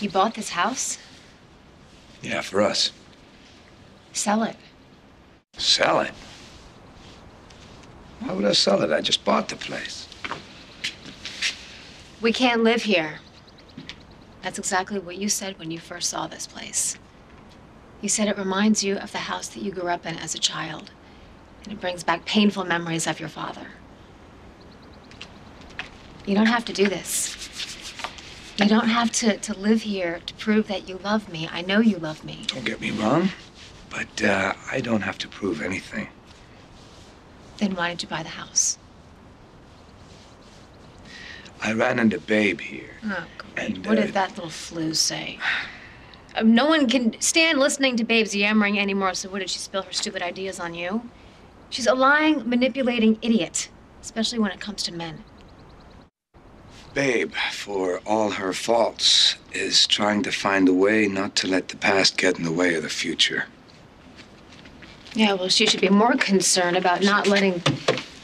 You bought this house? Yeah, for us. Sell it. Sell it? Why would I sell it? I just bought the place. We can't live here. That's exactly what you said when you first saw this place. You said it reminds you of the house that you grew up in as a child, and it brings back painful memories of your father. You don't have to do this. You don't have to, to live here to prove that you love me. I know you love me. Don't get me wrong, but uh, I don't have to prove anything. Then why did you buy the house? I ran into Babe here. Oh, great. And, what uh, did that little flu say? Um, no one can stand listening to Babe's yammering anymore, so what did she spill her stupid ideas on you? She's a lying, manipulating idiot, especially when it comes to men. Babe, for all her faults, is trying to find a way not to let the past get in the way of the future. Yeah, well, she should be more concerned about not letting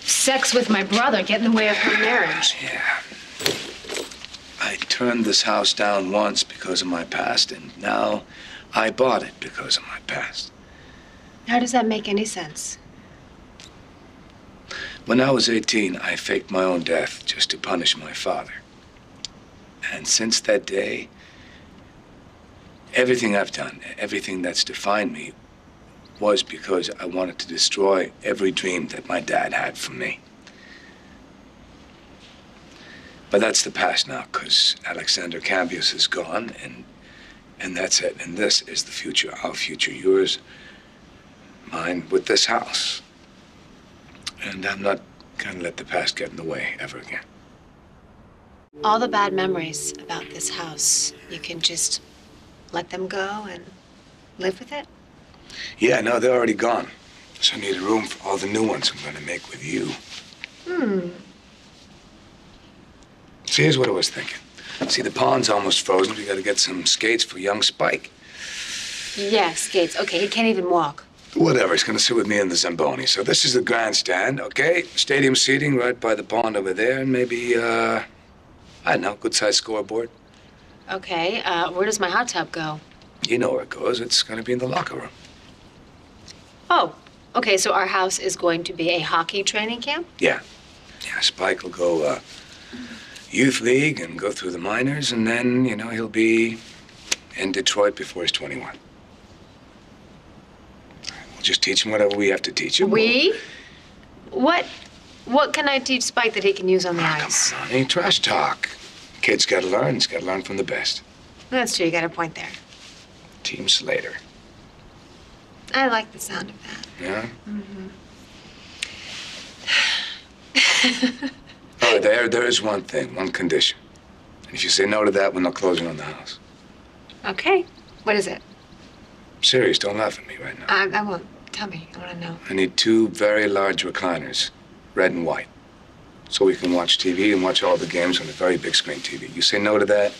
sex with my brother get in the way of her marriage. Yeah. I turned this house down once because of my past, and now I bought it because of my past. How does that make any sense? When I was 18, I faked my own death just to punish my father. And since that day, everything I've done, everything that's defined me, was because I wanted to destroy every dream that my dad had for me. But that's the past now, because Alexander Cambias is gone, and and that's it. And this is the future, our future, yours, mine, with this house. And I'm not gonna let the past get in the way ever again. All the bad memories about this house, you can just let them go and live with it? Yeah, no, they're already gone. So I need a room for all the new ones I'm gonna make with you. Hmm. See, here's what I was thinking. See, the pond's almost frozen. We gotta get some skates for young Spike. Yeah, skates. Okay, he can't even walk. Whatever, he's gonna sit with me in the Zamboni. So this is the grandstand, okay? Stadium seating right by the pond over there, and maybe, uh, I know, good sized scoreboard. Okay, uh, where does my hot tub go? You know where it goes. It's gonna be in the locker room. Oh, okay, so our house is going to be a hockey training camp? Yeah. Yeah, Spike will go, uh, youth league and go through the minors, and then, you know, he'll be in Detroit before he's 21. We'll just teach him whatever we have to teach him. We? What what can I teach Spike that he can use on the come ice? on, honey. Trash talk. Kid's got to learn. He's got to learn from the best. That's true, you got a point there. Team Slater. I like the sound of that. Yeah? Mm-hmm. Oh, there, there is one thing, one condition. If you say no to that, we're not closing on the house. Okay. What is it? Serious, don't laugh at me right now. I, I won't. Tell me. I want to know. I need two very large recliners, red and white, so we can watch TV and watch all the games on a very big screen TV. You say no to that,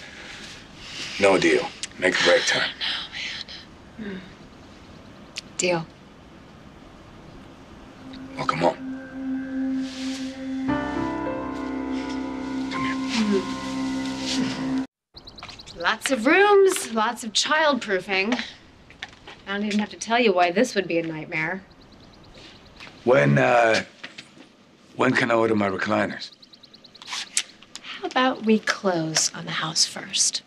no deal. Make the break time. No, man. Deal. Well, come on. Come here. Lots of rooms, lots of childproofing. I don't even have to tell you why this would be a nightmare. When, uh, when can I order my recliners? How about we close on the house first?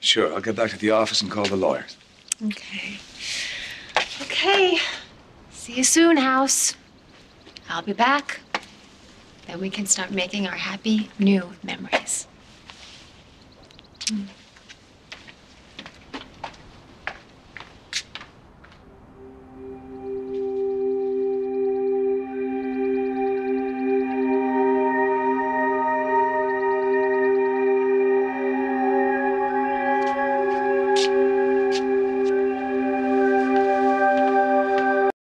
Sure, I'll get back to the office and call the lawyers. Okay. Okay. See you soon, house. I'll be back. Then we can start making our happy new memories. Mm.